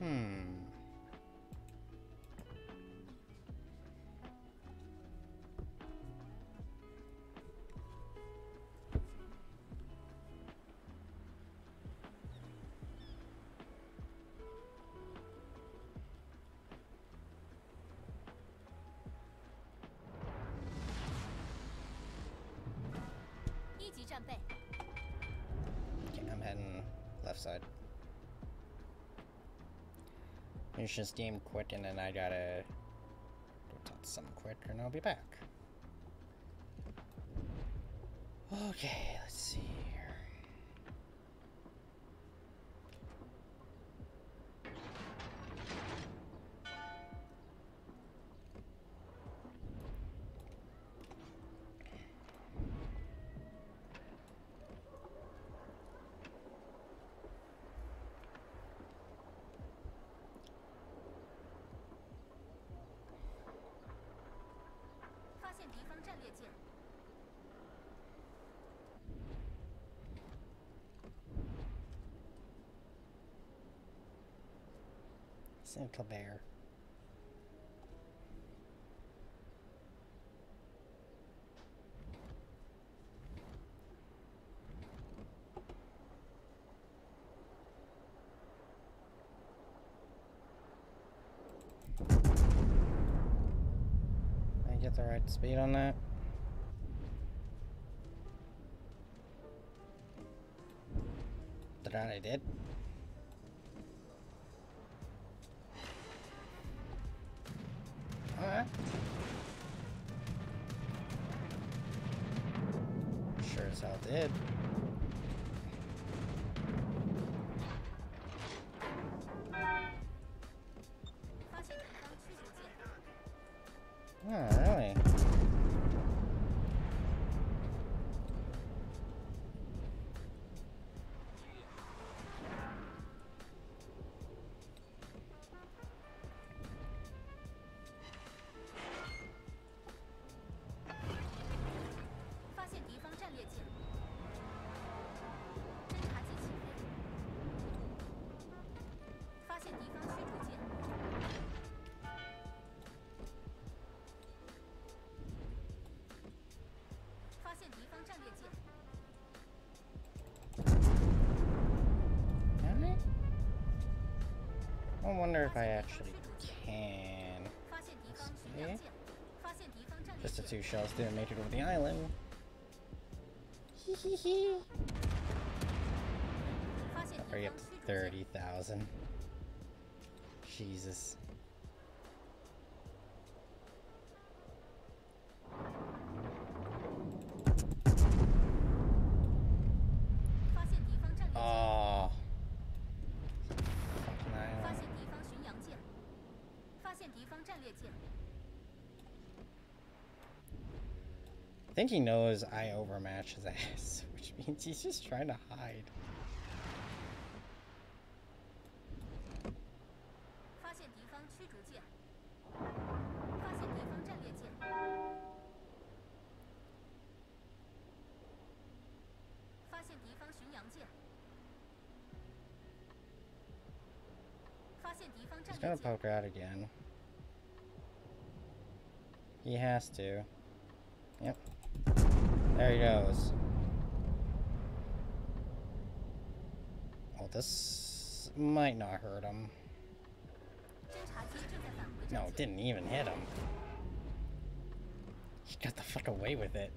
Hmm. Okay, I'm heading left side. This game quick and then I gotta to someone quick and I'll be back. Okay, let's see Santa Bear. I get the right speed on that? That I did. Wonder if I actually can. See? Just the two shells didn't make it over the island. Already up to 30,000. Jesus. Think he knows I overmatch his ass, which means he's just trying to hide. He's gonna poke out again. He has to. Yep. There he goes. Well, this might not hurt him. No, it didn't even hit him. He got the fuck away with it.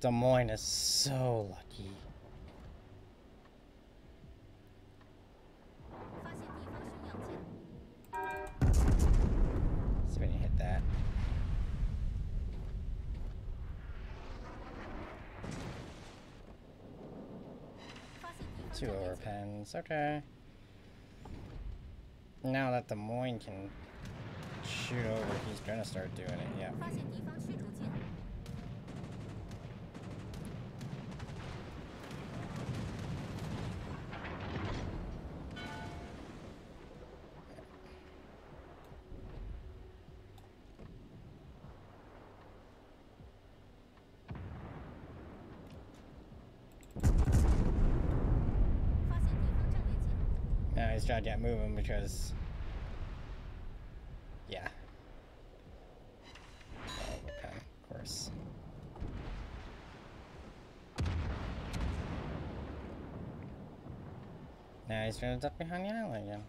Des Moines is so lucky. Two okay. Now that the Moines can shoot over, he's gonna start doing it, yeah. Get moving because, yeah. Okay, of course. Now he's gonna duck behind the island again.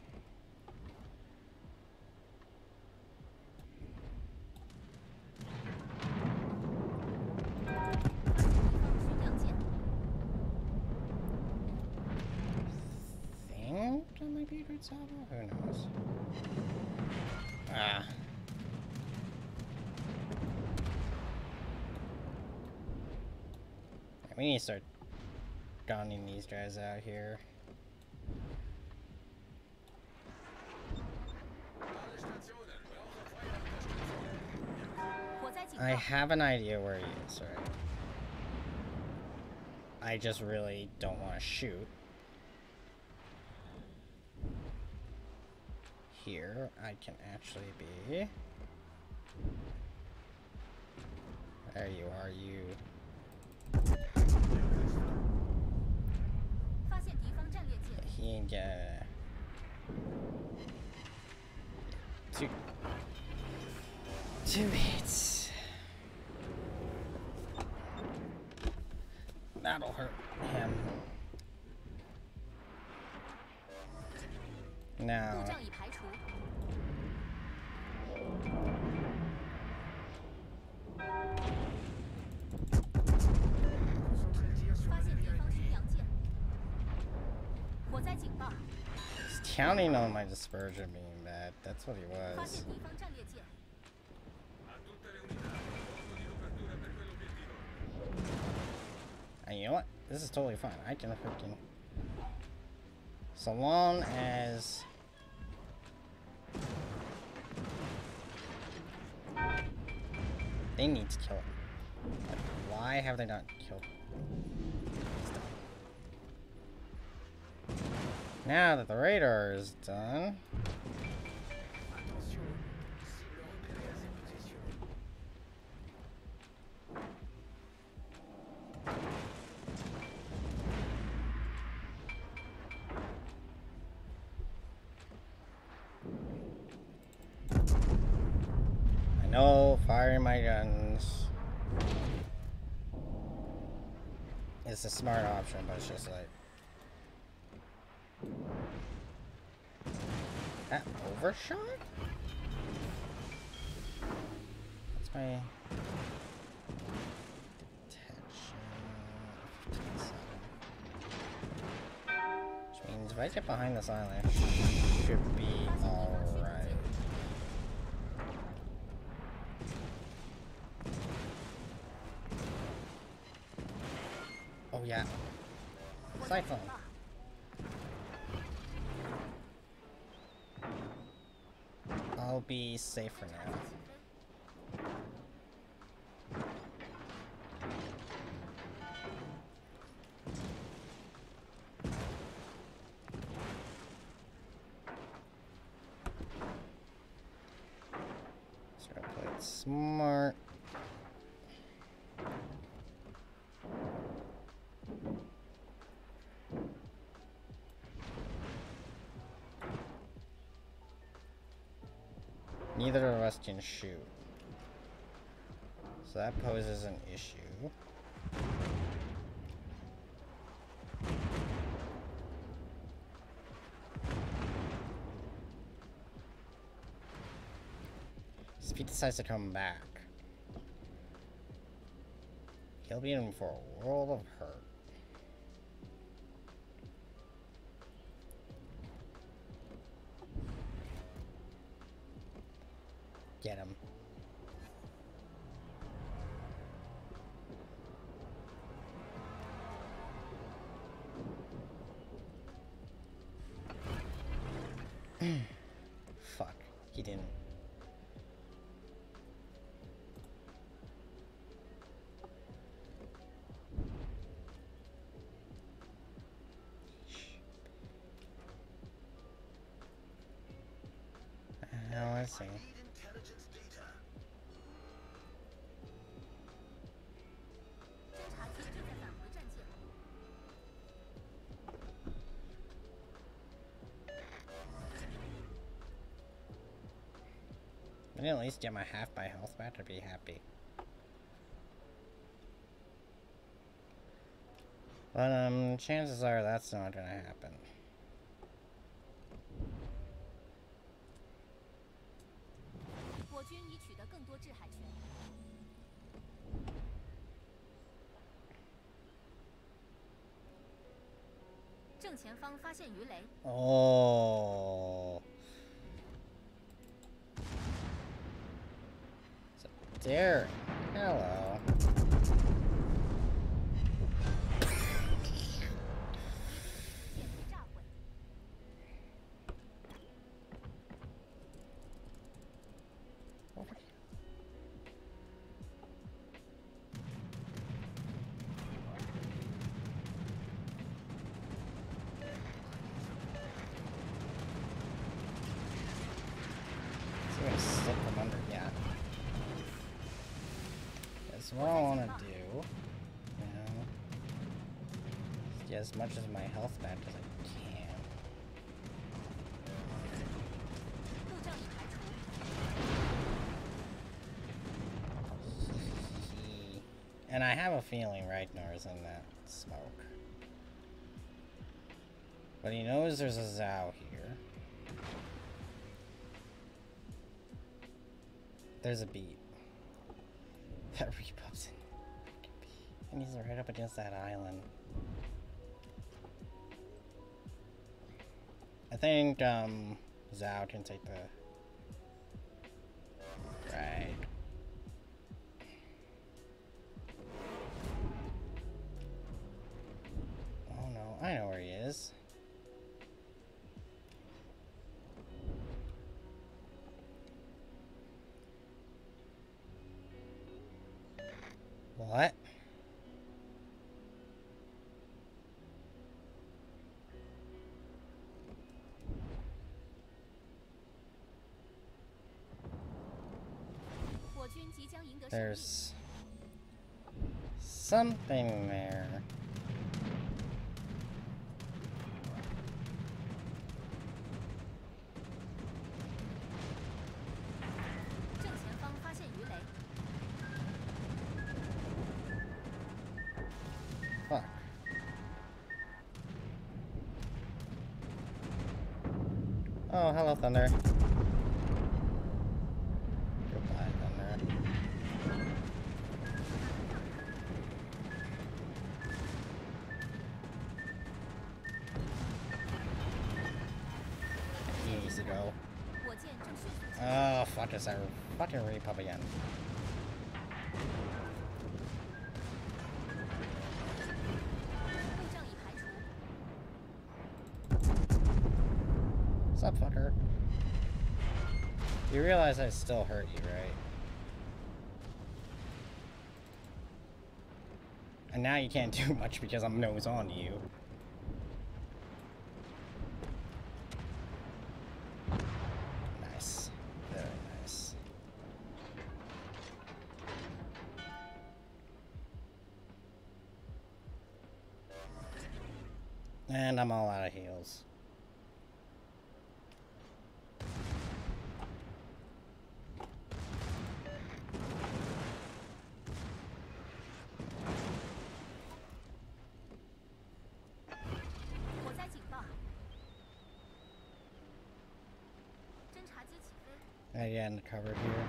We need to start gunning these guys out here. I have an idea where he is, right? I just really don't want to shoot. Here, I can actually be. There you are, you. He ain't gonna. Two. Two counting on my dispersion being bad. That's what he was. And you know what? This is totally fine. I can freaking... So long as... They need to kill him. Why have they not killed him? Now that the radar is done. I know firing my guns is a smart option, but it's just like that overshot? That's my detention. Which means if I get behind this island, I should be alright. Oh yeah. Cyclone. Be safe for now. Neither can shoot. So that poses an issue. If he decides to come back, he'll be in for a world of Get him. missing? I at least get my half by health back to be happy. But, um, chances are that's not gonna happen. 现鱼雷， Oh. So, Darren, want to do. Yeah. get as much as my health back as I can. and I have a feeling Ragnar is in that smoke. But he knows there's a Zao here. There's a beat. Up against that island. I think, um, Zao can take the... There's something there. Oh, hello, Thunder. ภาพยนตร์สั up, fucker? You realize I still hurt you, right? And now you can't do much because I'm nose on to you. Uh, I get in the cover here.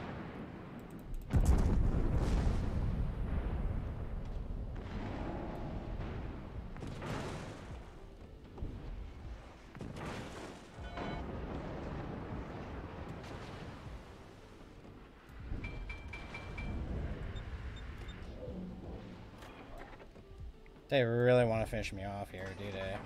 They really want to finish me off here, do they?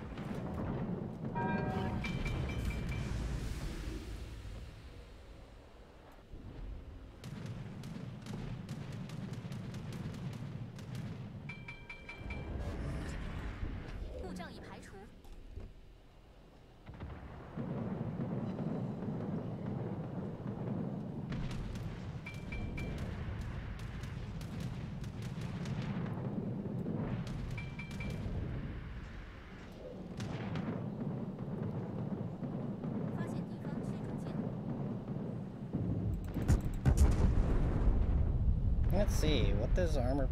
Does armor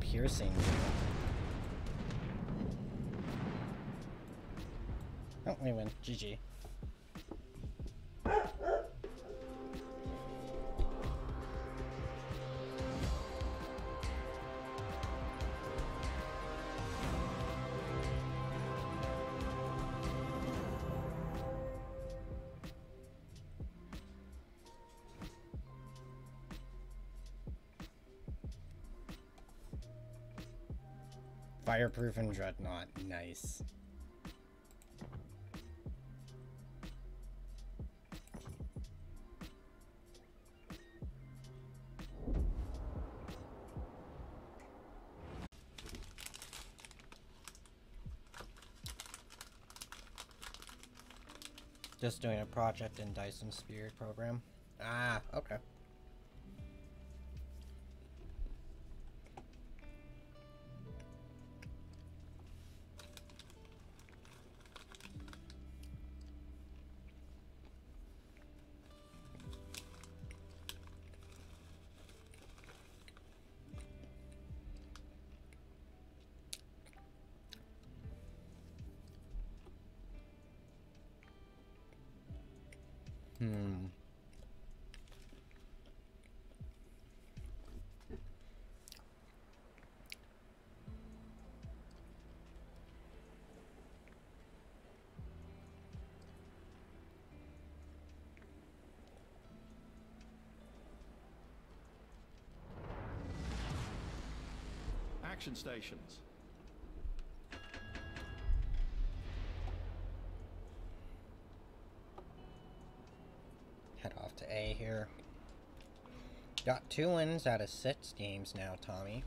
piercing? Oh, we win. GG. Fireproof and Dreadnought. Nice. Just doing a project in Dyson Spirit program. Ah, okay. Stations. Head off to A here. Got two wins out of six games now, Tommy.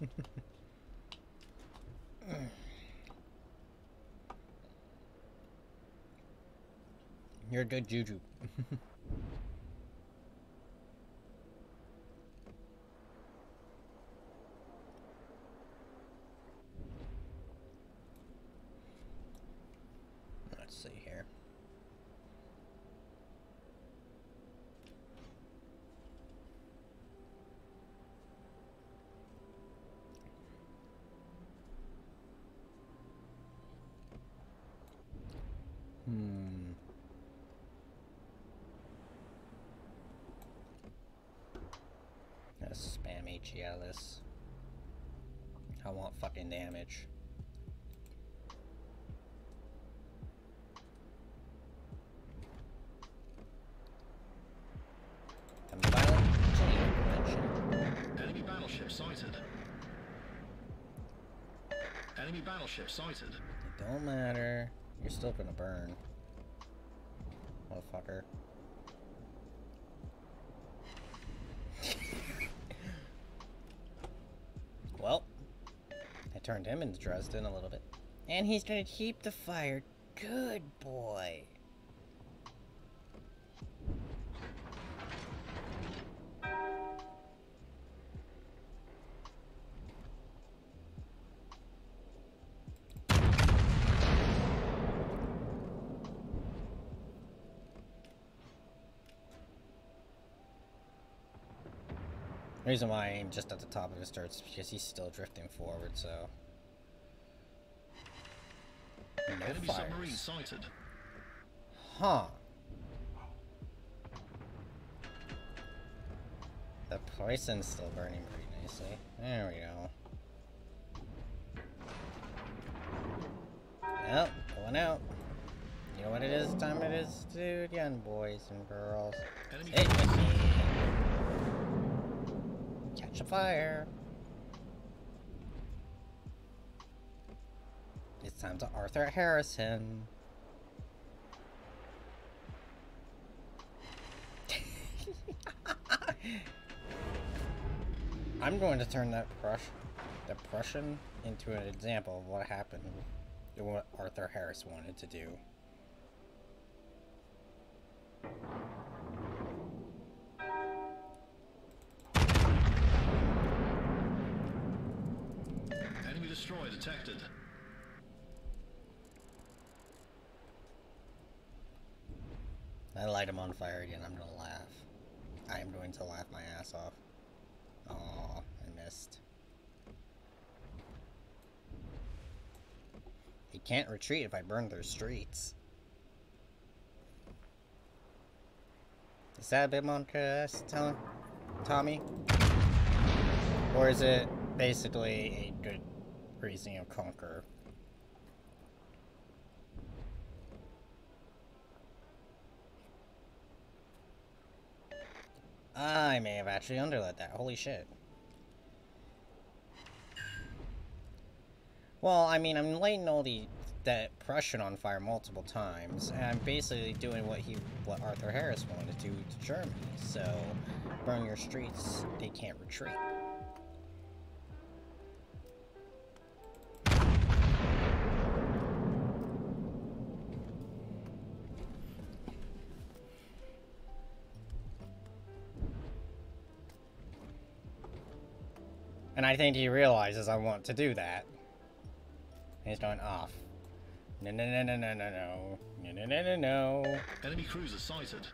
good juju. Let's see here. Hmm. Let's spam HE out of this. I damage. And violent chain. Enemy battleship sighted. Enemy battleship sighted. It don't matter. You're still gonna burn. Motherfucker. well, I turned him into Dresden a little bit. And he's gonna keep the fire. Good boy. Reason why I'm just at the top of his dirt is because he's still drifting forward, so. No Enemy submarine sighted. Huh. The poison's still burning pretty nicely. There we go. Yep, going out. You know what it is? Time it is to do again, boys and girls. Enemy me. Catch a fire. It's time to Arthur Harrison. I'm going to turn that Prush, the Prussian into an example of what happened, and what Arthur Harris wanted to do. Detected. I light him on fire again, I'm gonna laugh. I am going to laugh my ass off. Oh, I missed. He can't retreat if I burn their streets. Is that a bit Moncas telling Tommy? Or is it basically a good reasoning of Conqueror? I may have actually underlet that. Holy shit. Well, I mean, I'm lighting all the that Prussian on fire multiple times, and I'm basically doing what he, what Arthur Harris wanted to do to Germany. So, burn your streets, they can't retreat. And I think he realizes I want to do that. He's going off. No, no, no, no, no, no, no. No, no, no, no, no. Enemy cruiser sighted.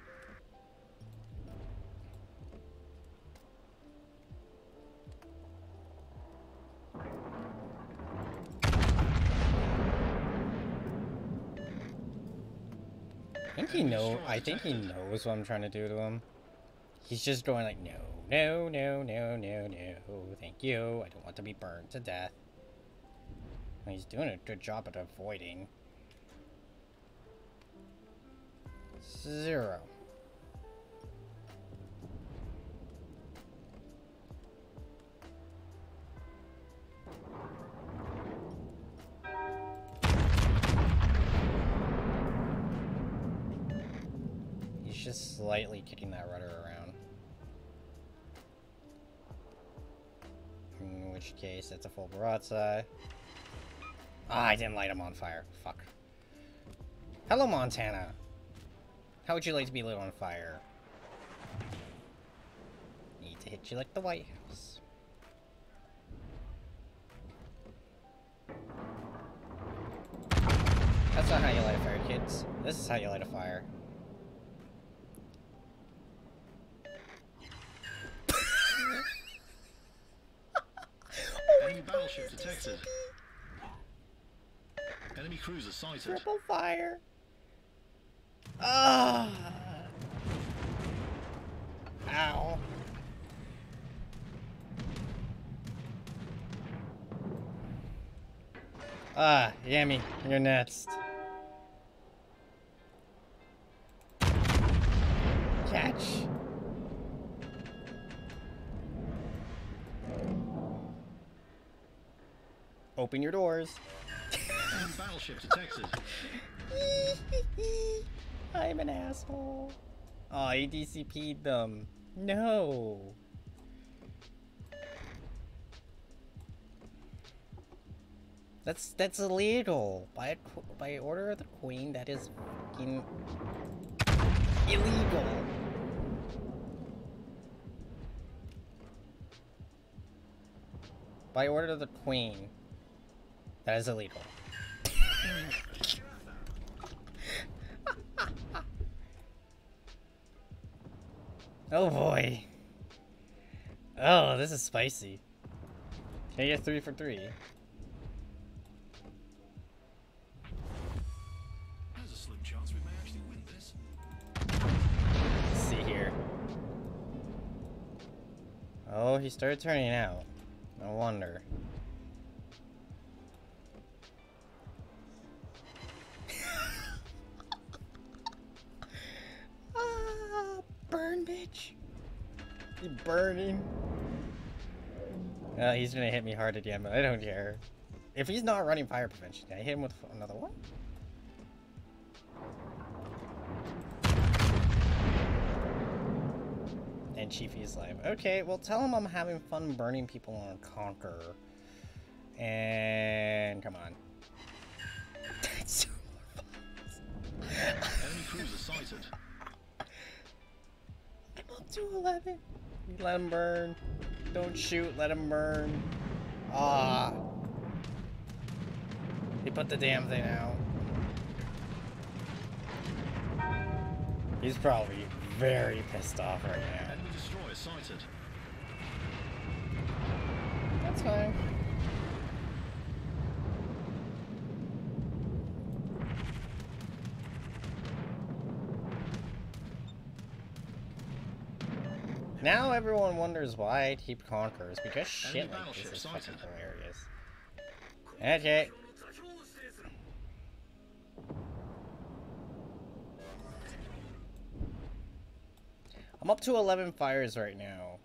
I think he know. I think he knows what I'm trying to do to him. He's just going like, no, no, no, no, no, no. Thank you. I don't want to be burned to death. He's doing a good job at avoiding. Zero. He's just slightly kicking that rudder around. Which case, that's a full broadside. Ah, I didn't light him on fire. Fuck. Hello, Montana. How would you like to be lit on fire? Need to hit you like the White House. That's not how you light a fire, kids. This is how you light a fire. Enemy battleship detected. Enemy cruiser sighted. Triple fire. Ah. Ow. Ah, Yami, you're next. Catch. Open your doors. Battleship detected. I'm an asshole. Oh, he DCP'd them. No. That's that's illegal. By by order of the queen, that is fucking illegal. By order of the queen, that is illegal. Oh boy. Oh, this is spicy. Can I get three for three? There's a slim chance we may actually win this. Let's see here. Oh, he started turning out. No wonder. Burn, bitch. You burning. Uh, he's gonna hit me hard again, but I don't care. If he's not running fire prevention, can I hit him with another one? And Chiefy's like, okay, well tell him I'm having fun burning people on Conquer. And come on. That's so Enemy cruiser sighted. I'm to 11. Let him burn. Don't shoot, let him burn. Ah. He put the damn thing out. He's probably very pissed off right now. Enemy destroyer sighted. That's fine. Now everyone wonders why I keep Conquerors, because shit like this is fucking hilarious. Okay. I'm up to 11 fires right now.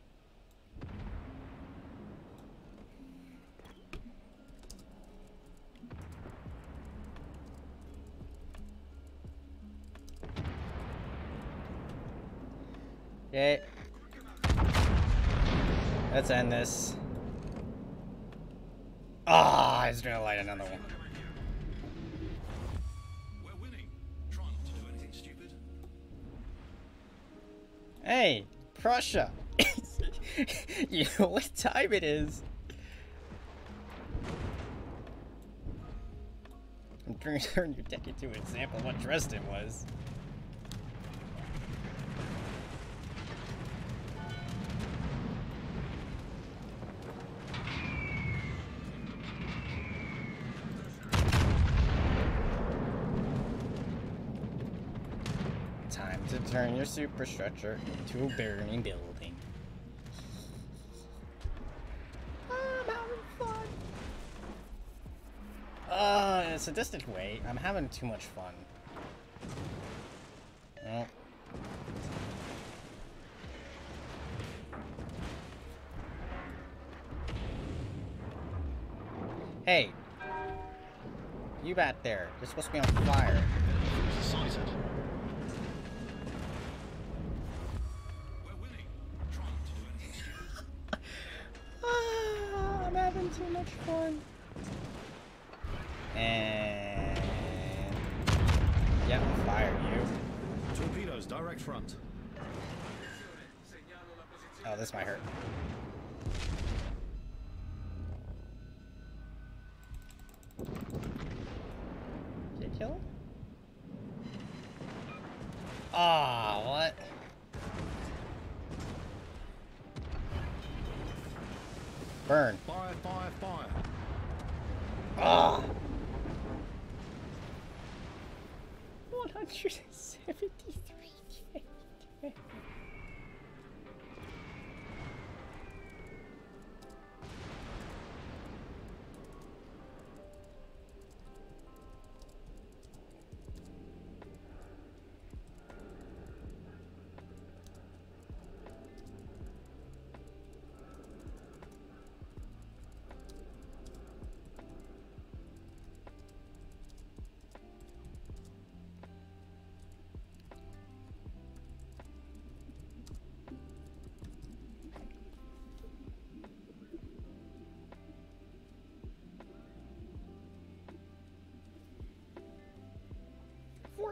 Okay. Let's end this. Ah, I was gonna light another one. We're winning. Try not to do anything stupid. Hey, Prussia! you know what time it is? I'm trying to turn your deck into an example of what Dresden was. Superstructure to a burning building. I'm having fun. Uh, in a sadistic way, I'm having too much fun. Well. Hey. You back there. You're supposed to be on fire. 173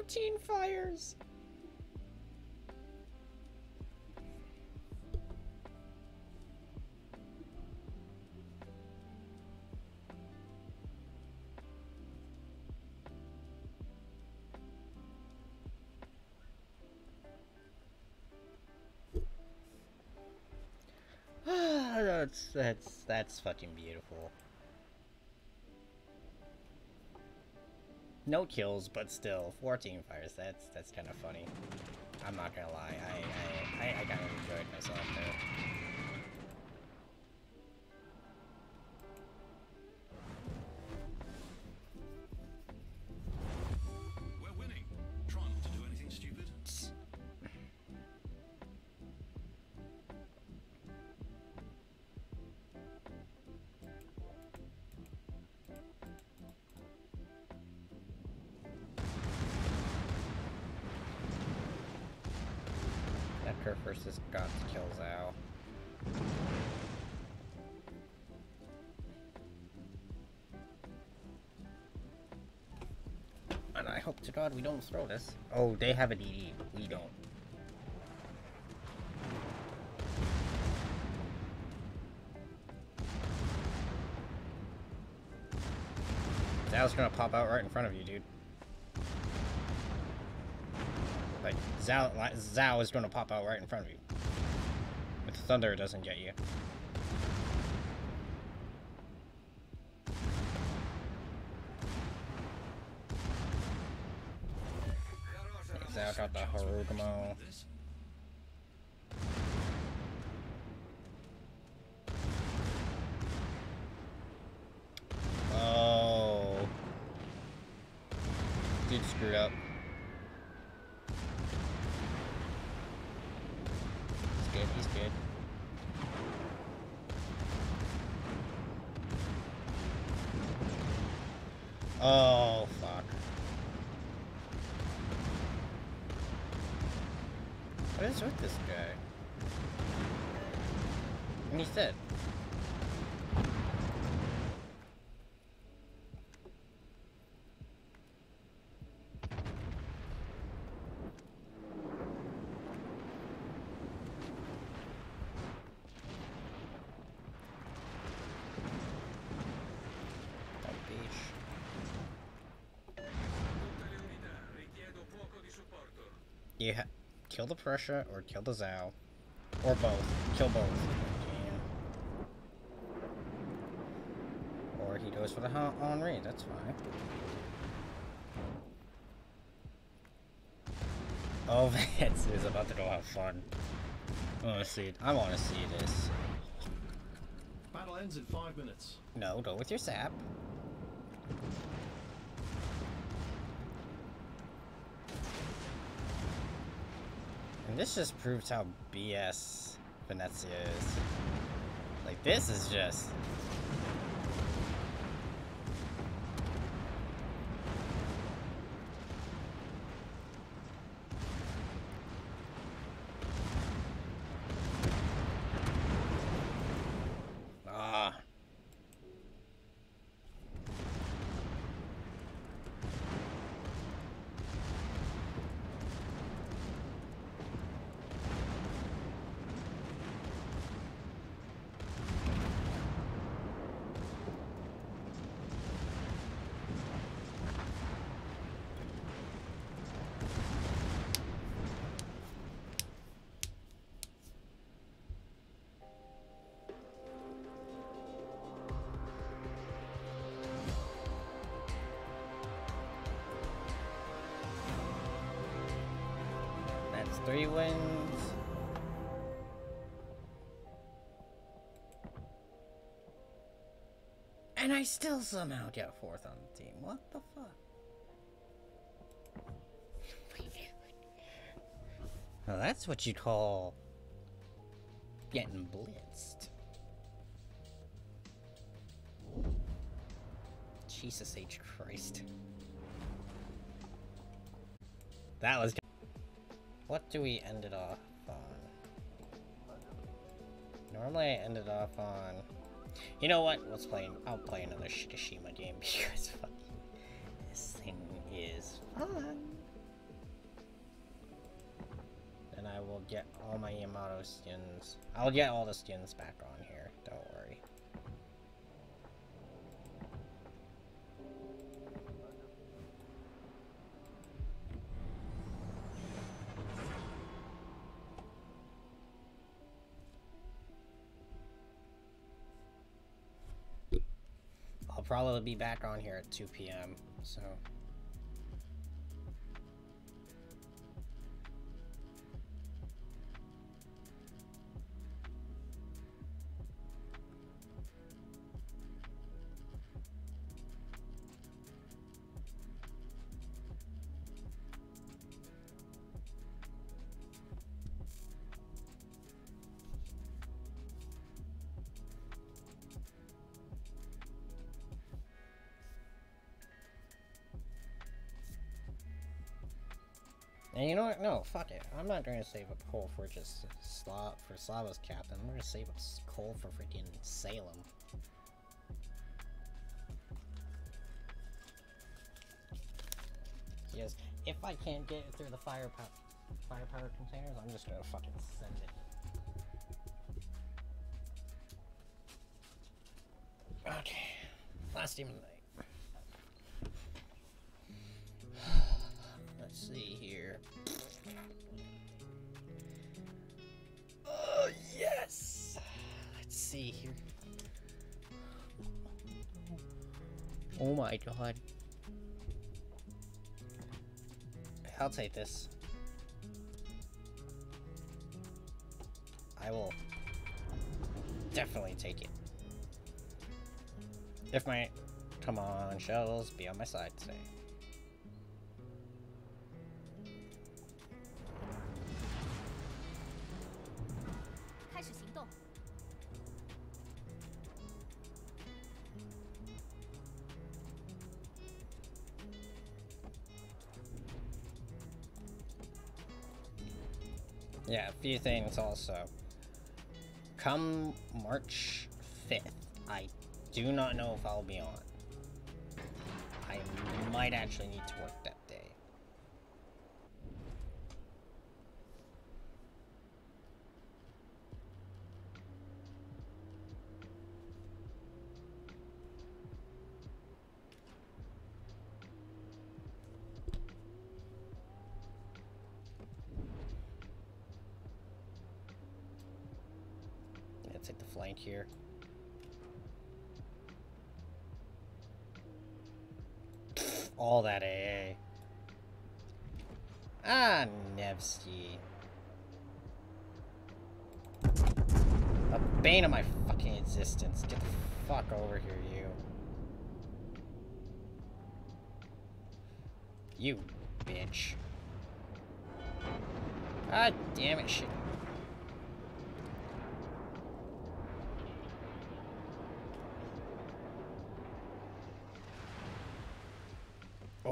14 fires! that's that's that's fucking beautiful. No kills, but still, 14 fires. That's that's kind of funny. I'm not gonna lie. I I, I, I kind of enjoyed myself there. Kurt got to kill Zao. And I hope to God we don't throw this. Oh, they have a DD. We don't. Zao's gonna pop out right in front of you, dude. Like, Zao is gonna pop out right in front of you. If Thunder doesn't get you. Zao got the Harugumo. This? Oh. Dude screwed up. He's good, he's good. Oh, fuck. What is with this guy? And he's dead. That beach. Tutte le unità, richiedo di supporto. You kill the Prussia or kill the Zao. Or both. Kill both. if you can. Or he goes for the Henri, that's fine. Oh, Vance is about to go have fun. I wanna see it. I wanna see this. Battle ends in five minutes. No, go with your sap. And this just proves how BS Venezia is. Like, this is just... three wins. And I still somehow get fourth on the team. What the fuck? Now that's what you call getting blitzed. Jesus H. Christ. That was. What do we end it off on? Normally I ended off on. You know what? Let's play. I'll play another Shikishima game because fucking this thing is fun. And I will get all my Yamato skins. I'll get all the skins back on here. Probably be back on here at 2 p.m. So. And you know what? No, fuck it. I'm not going to save up coal for just Slav for Slava's captain. I'm going to save up coal for freaking Salem. Because if I can't get it through the firepower firepower containers, I'm just to fucking send it. Okay. Last team my god. I'll take this. I will definitely take it. If my... Come on, shells, be on my side today. Yeah, a few things also. Come March 5th, I do not know if I'll be on. I might actually need to work that day. Let's here. All that AA. Ah, Nevsky. The bane of my fucking existence. Get the fuck over here, you. You bitch. God damn it, shit.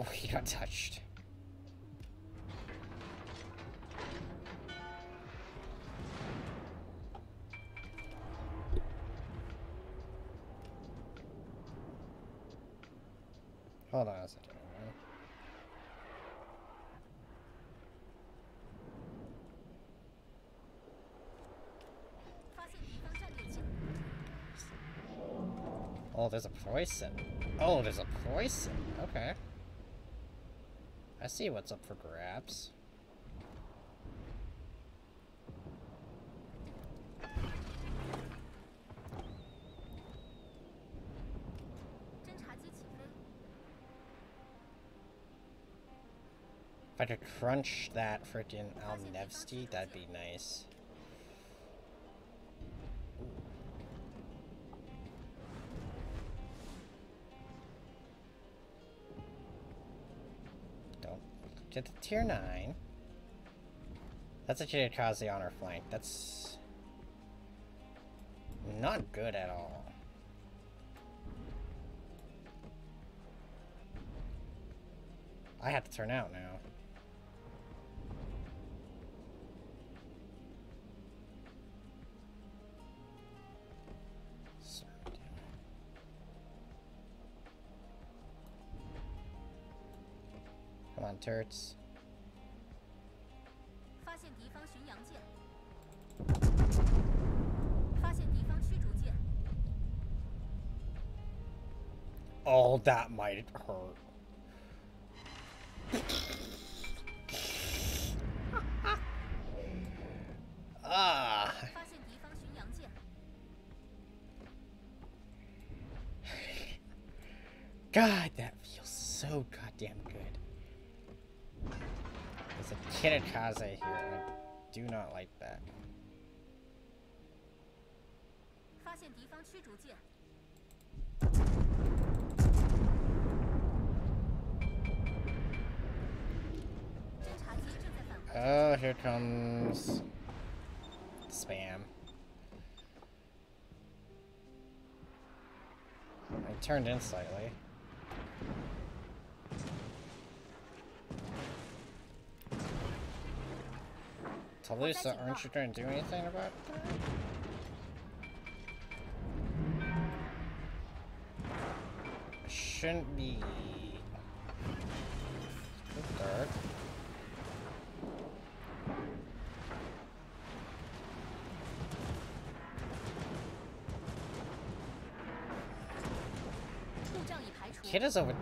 Oh, he got touched. Hold on a second. Oh, there's a Poison. Oh, there's a Poison. Okay. I see what's up for grabs. If I could crunch that frickin' Alnevsky, that'd be nice. Don't tier 9. That's a Kitakaze on our flank. That's not good at all. I have to turn out now. turrets. Oh, that might hurt. ah. God, that feels so goddamn good. Kitakaze here, I do not like that. Oh, here comes spam. I turned in slightly. Calusa, aren't you going to do anything about that? Shouldn't be. dark. Kid is over.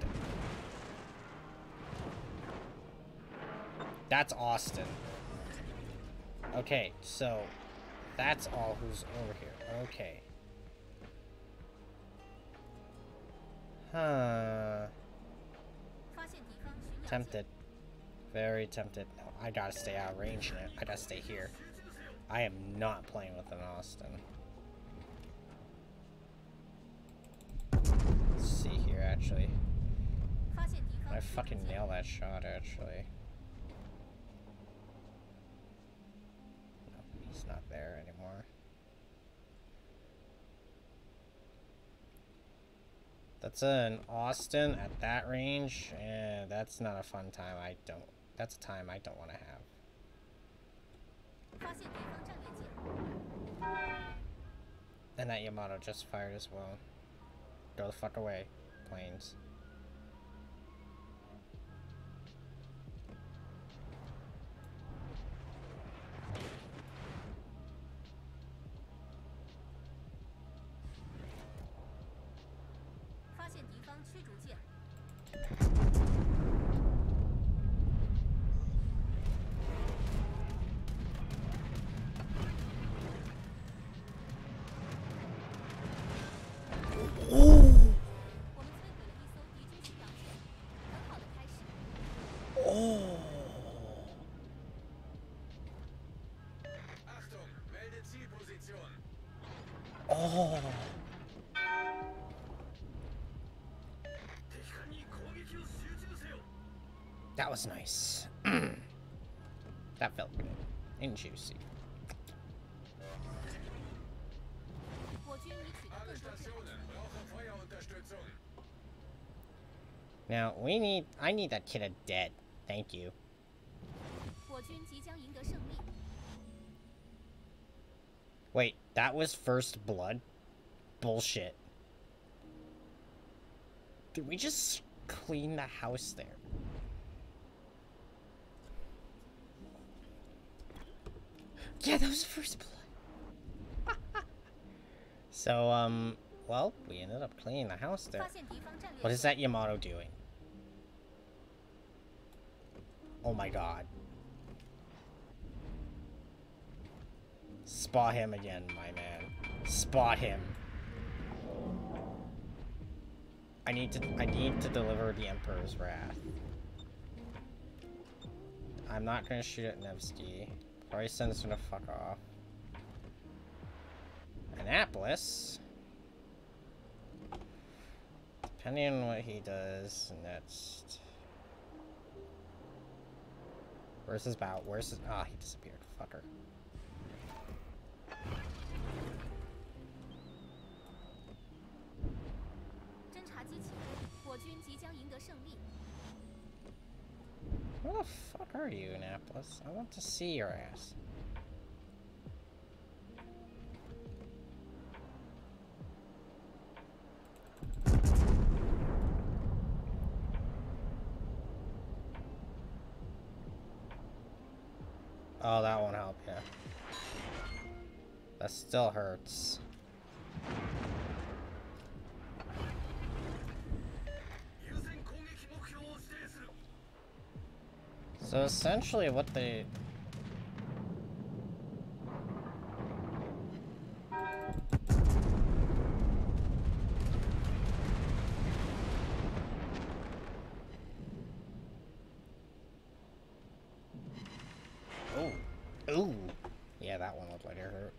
That's Austin. Okay, so that's all who's over here. Okay. Huh. Tempted. Very tempted. No, I gotta stay out of range now. I gotta stay here. I am not playing with an Austin. Let's see here, actually. I fucking nailed that shot, actually. not there anymore. That's an Austin at that range, and that's not a fun time. I don't. That's a time I don't want to have. And that Yamato just fired as well. Go the fuck away, planes. Oh. 敵艦に攻撃を集中せよ That was nice. that felt good and juicy. 我军已取得 Alle 更多战 Stationen brauchen Feuerunterstützung. Now we need. I need that kid dead. Thank you. 我军即将赢得胜利。 Wait, that was first blood? Bullshit. Did we just clean the house there? Yeah, that was first blood. so, um, well, we ended up cleaning the house there. What is that Yamato doing? Oh my god. Spot him again, my man. Spot him. I need to I need to deliver the Emperor's Wrath. I'm not gonna shoot at Nevsky. Bryson's gonna fuck off. Annapolis. Depending on what he does next. Where's his bow? Where's his ah he disappeared. Fucker. 启动，我军即将赢得胜利。 Where the fuck are you, Annapolis? I want to see your ass. Oh, that won't help you. That still hurts. So essentially what they... Oh. Ooh. Yeah, that one looked like it hurt.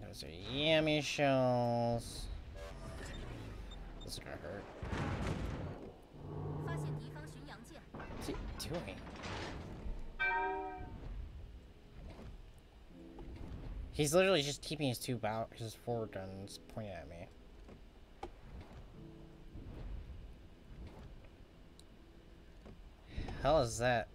Those a yummy shells. He's literally just keeping his two bow his forward guns pointing at me. Hell is that?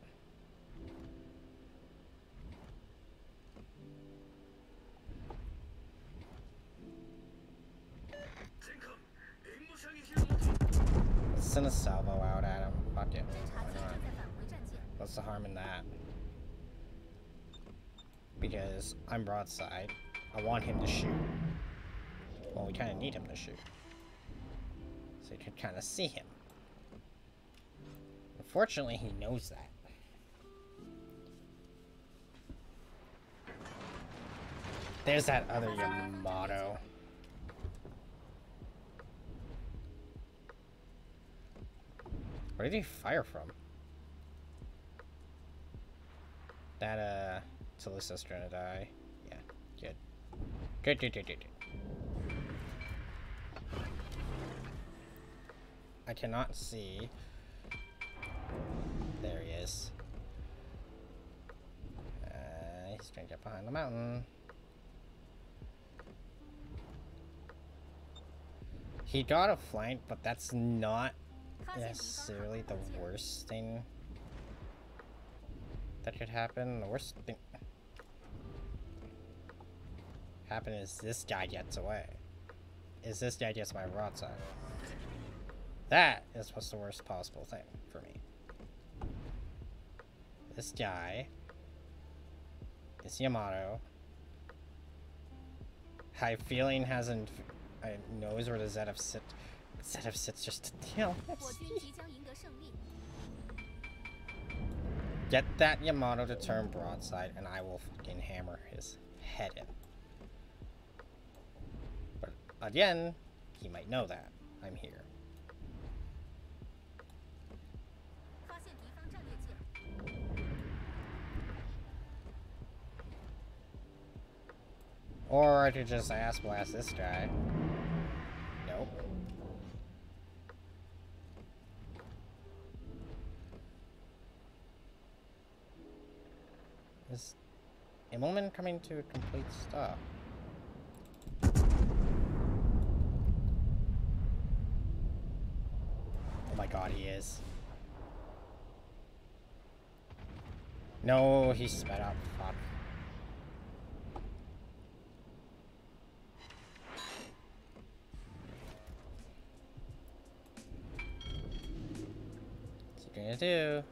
Because I'm broadside. I want him to shoot. Well, we kind of need him to shoot. So you can kind of see him. Unfortunately, he knows that. There's that other Yamato. Where did he fire from? That, uh, Silica's gonna die. Yeah, good. Good, good, good, good, good. I cannot see. There he is. Uh, he's trying to get behind the mountain. He got a flank, but that's not necessarily the worst thing that could happen. The worst thing happen is this guy gets away. Is this guy gets my broadside? That is what's the worst possible thing for me. This guy is Yamato. High feeling hasn't I knows where the ZF sit ZF sits just to deal. Get that Yamato to turn broadside and I will fucking hammer his head in. Again, he might know that. I'm here. Or I could just ass blast this guy. Nope. Is a woman coming to complete stop? He is. No, he sped up. Fuck. What's he gonna do?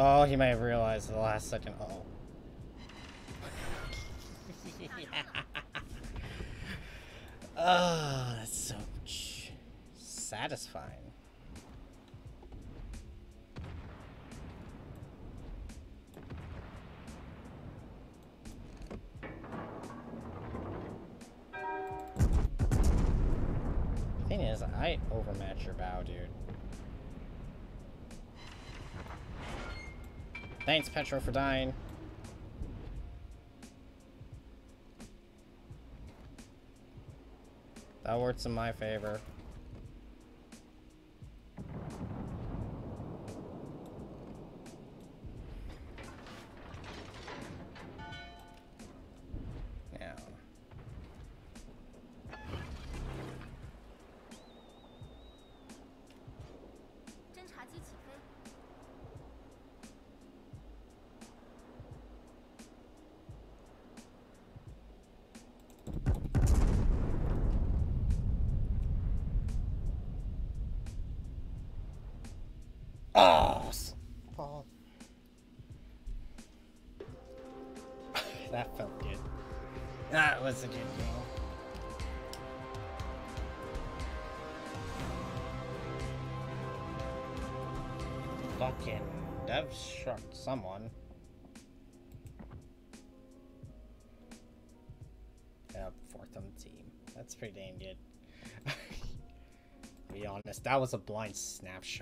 Oh, he might have realized at the last second. Oh. oh, that's so satisfying. Thanks, Petro, for dying. That works in my favor. That was a blind snapshot.